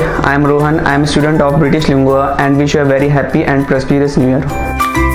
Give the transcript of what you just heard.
I am Rohan. I am a student of British Lingua and wish you a very happy and prosperous new year.